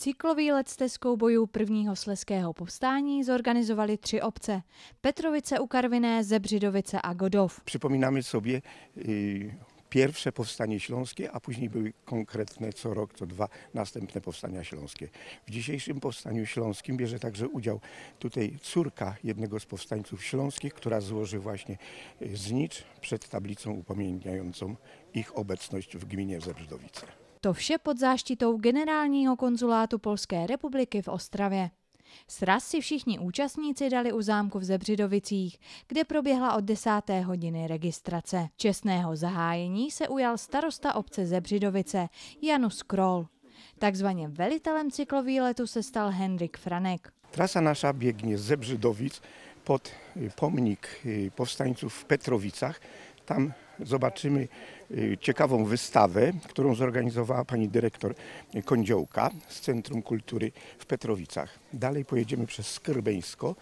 Cyklový let stezkou bojů prvního sleského povstání zorganizovali tři obce. Petrovice u Karviné, Zebřidovice a Godov. Przypominamy sobie pierwsze powstanie śląskie, a później były konkretne co rok, co dwa następne powstania śląskie. W dzisiejszym powstaniu śląskim bierze także udział tutaj córka jednego z powstańców śląskich, która złoży właśnie y, znicz przed tablicą upamiętniającą ich obecność w gminie Zebrzydowice. To vše pod záštitou generálního konzulátu Polské republiky v Ostravě. Sraz si všichni účastníci dali u zámku v Zebřidovicích, kde proběhla od 10. hodiny registrace. Čestného zahájení se ujal starosta obce Zebřidovice Janus Kroll. Takzvaně velitelem cyklovýletu se stal Henrik Franek. Trasa nasza biegnie z Zebrzydowic pod y, pomnik y, powstańców w Petrowicach. Tam zobaczymy y, ciekawą wystawę, którą zorganizowała pani dyrektor Kądziołka z Centrum Kultury w Petrowicach. Dalej pojedziemy przez Skyrbeńsko.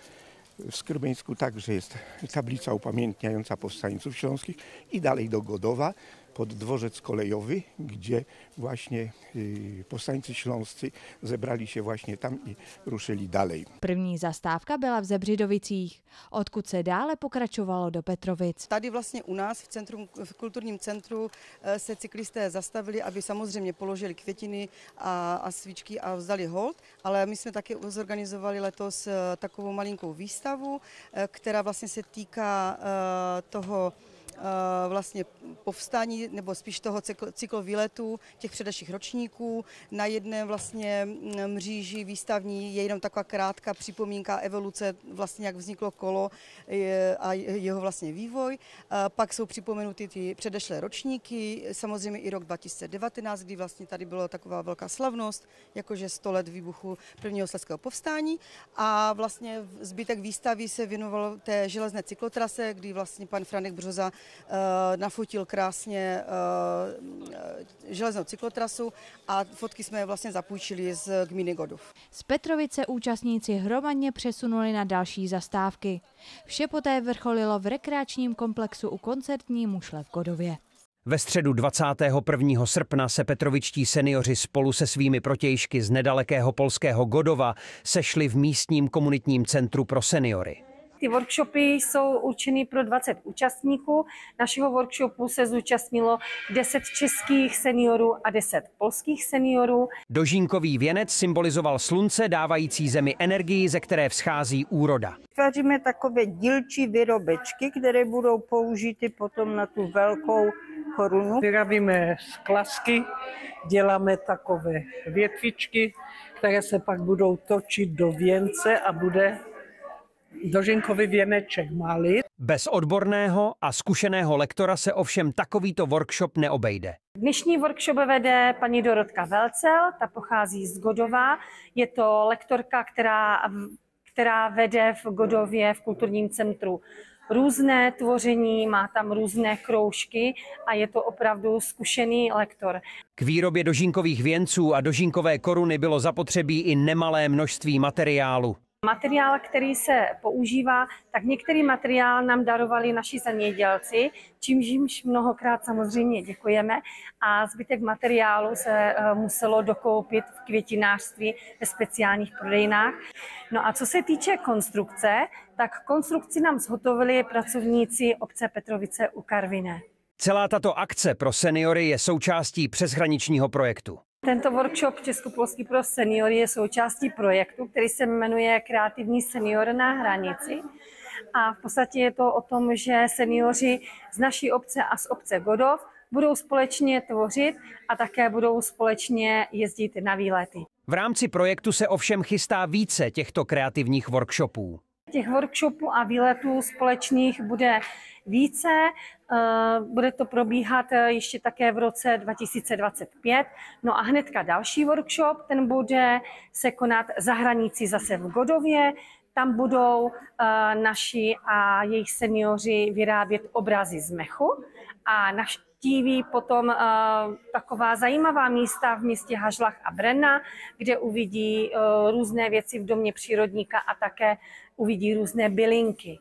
W Skyrbeńsku także jest tablica upamiętniająca powstańców śląskich i dalej do Godowa pod dworzec kolejowy, gdzie właśnie powstańcy śląscy zebrali się właśnie tam i ruszyli dalej. První zastávka byla v Zebřidovicích, odkud se dále pokračovalo do Petrovic. Tady vlastně u nás v, centrum, v kulturním centru eh, se cyklisté zastavili, aby samozřejmě položili květiny a, a svíčky a vzdali hold, ale my jsme také zorganizovali letos eh, takovou malinkou výstavu, eh, která vlastně se týká toho vlastně povstání, nebo spíš toho cykl, cyklovýletu těch předešlých ročníků. Na jedné vlastně mm, mříži výstavní je jenom taková krátká připomínka evoluce, vlastně jak vzniklo kolo a jeho vlastně vývoj. A pak jsou připomenuty ty předešlé ročníky, samozřejmě i rok 2019, kdy vlastně tady byla taková velká slavnost, jakože 100 let výbuchu prvního slezského povstání. A vlastně zbytek výstavy se věnoval té železné cyklotrase, kdy vlastně pan Franek Břoza eh, nafotil krásně eh, železnou cyklotrasu a fotky jsme vlastně zapůjčili z gminy Godov. Z Petrovice účastníci hromadně přesunuli na další zastávky. Vše poté vrcholilo v rekreačním komplexu u koncertní mušle v Godově. Ve středu 21. srpna se petrovičtí seniori spolu se svými protějšky z nedalekého polského Godova sešli v místním komunitním centru pro seniory. Ty workshopy jsou určeny pro 20 účastníků. Našeho workshopu se zúčastnilo 10 českých seniorů a 10 polských seniorů. Dožínkový věnec symbolizoval slunce dávající zemi energii, ze které vzchází úroda. Tvoříme takové dílčí vyrobečky, které budou použity potom na tu velkou korunu. Vyrábíme sklasky, děláme takové větvičky, které se pak budou točit do věnce a bude dožinkový věneček malý. Bez odborného a zkušeného lektora se ovšem takovýto workshop neobejde. Dnešní workshop vede paní Dorotka Velcel, ta pochází z Godova. Je to lektorka, která, která vede v Godově v kulturním centru různé tvoření, má tam různé kroužky a je to opravdu zkušený lektor. K výrobě dožínkových věnců a dožínkové koruny bylo zapotřebí i nemalé množství materiálu. Materiál, který se používá, tak některý materiál nám darovali naši zemědělci, čímž jim mnohokrát samozřejmě děkujeme a zbytek materiálu se eh, muselo dokoupit v květinářství ve speciálních prodejnách. No a co se týče konstrukce, tak konstrukci nám zhotovili pracovníci obce Petrovice u Karviné. Celá tato akce pro seniory je součástí přeshraničního projektu. Tento workshop Českopolský pro seniory je součástí projektu, který se jmenuje Kreativní senior na hranici. A v podstatě je to o tom, že seniori z naší obce a z obce Godov budou společně tvořit a také budou společně jezdit na výlety. V rámci projektu se ovšem chystá více těchto kreativních workshopů. Těch workshopů a výletů společných bude více. eh, Bude to probíhat eh, ještě také v roce 2025. No a hnedka další workshop, ten bude se konat za hranicí zase v Godově. Tam budou eh, naši a jejich seniori vyrábět obrazy z mechu a navštíví potom eh, taková zajímavá místa v městě Hažlach a Brenna, kde uvidí eh, různé věci v domě přírodníka a také uvidí různé bylinky.